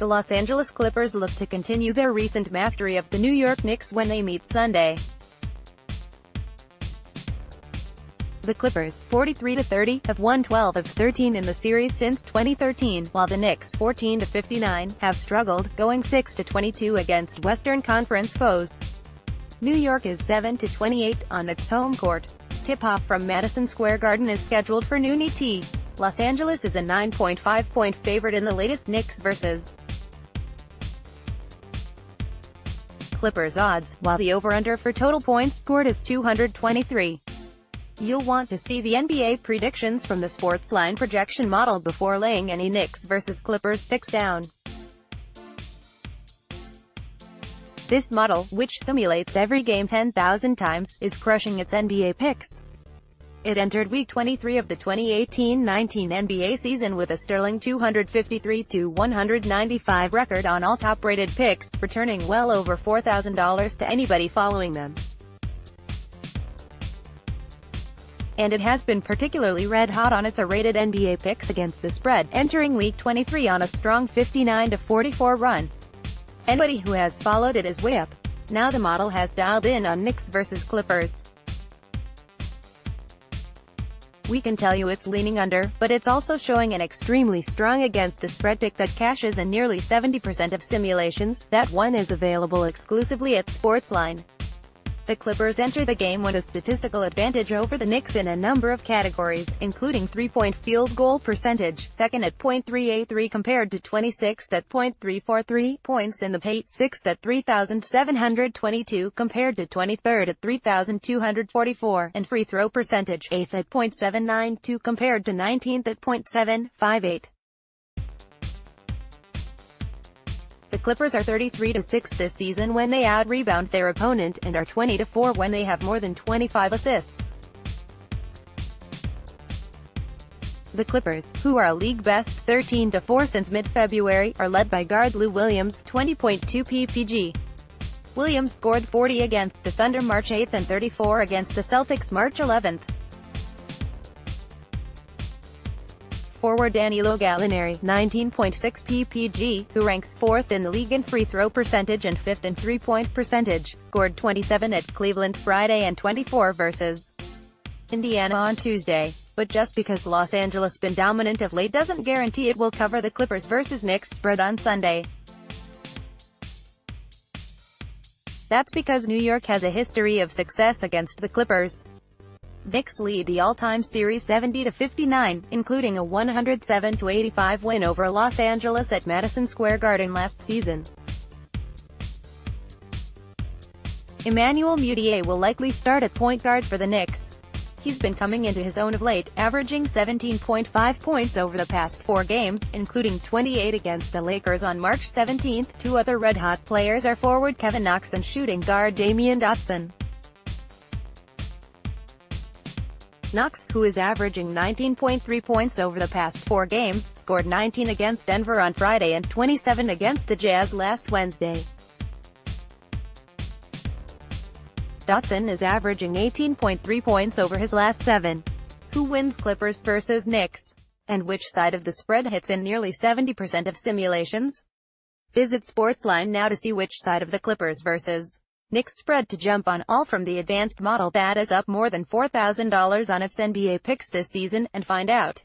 The Los Angeles Clippers look to continue their recent mastery of the New York Knicks when they meet Sunday. The Clippers, 43-30, have won 12 of 13 in the series since 2013, while the Knicks, 14-59, have struggled, going 6-22 against Western Conference foes. New York is 7-28 on its home court. Tip-off from Madison Square Garden is scheduled for noon ET. Los Angeles is a 9.5-point favorite in the latest Knicks vs. Clippers odds, while the over-under for total points scored is 223. You'll want to see the NBA predictions from the Sportsline projection model before laying any Knicks vs Clippers picks down. This model, which simulates every game 10,000 times, is crushing its NBA picks. It entered Week 23 of the 2018-19 NBA season with a sterling 253-195 record on all top-rated picks, returning well over $4,000 to anybody following them. and it has been particularly red-hot on its A-rated NBA picks against the spread, entering Week 23 on a strong 59-44 run. Anybody who has followed it is way up. Now the model has dialed in on Knicks vs Clippers. We can tell you it's leaning under, but it's also showing an extremely strong against the spread pick that cashes in nearly 70% of simulations. That one is available exclusively at Sportsline. The Clippers enter the game with a statistical advantage over the Knicks in a number of categories, including three-point field goal percentage, second at .383 compared to 26th at .343, points in the paint, 6th at 3,722 compared to 23rd at 3,244, and free throw percentage, 8th at .792 compared to 19th at .758. The Clippers are 33-6 this season when they out-rebound their opponent, and are 20-4 when they have more than 25 assists. The Clippers, who are a league best 13-4 since mid-February, are led by guard Lou Williams, 20.2 ppg. Williams scored 40 against the Thunder March 8 and 34 against the Celtics March 11. Forward Danilo Gallinari, 19.6 ppg, who ranks 4th in the league in free throw percentage and 5th in three-point percentage, scored 27 at Cleveland Friday and 24 versus Indiana on Tuesday. But just because Los Angeles been dominant of late doesn't guarantee it will cover the Clippers versus Knicks spread on Sunday. That's because New York has a history of success against the Clippers. Knicks lead the all-time series 70-59, including a 107-85 win over Los Angeles at Madison Square Garden last season. Emmanuel Mudiay will likely start at point guard for the Knicks. He's been coming into his own of late, averaging 17.5 points over the past four games, including 28 against the Lakers on March 17. Two other red-hot players are forward Kevin Knox and shooting guard Damyean Dotson. Knox, who is averaging 19.3 points over the past four games, scored 19 against Denver on Friday and 27 against the Jazz last Wednesday. Dotson is averaging 18.3 points over his last seven. Who wins Clippers versus Knicks? And which side of the spread hits in nearly 70% of simulations? Visit Sportsline now to see which side of the Clippers versus Knicks spread to jump on, all from the advanced model that is up more than $4,000 on its NBA picks this season, and find out.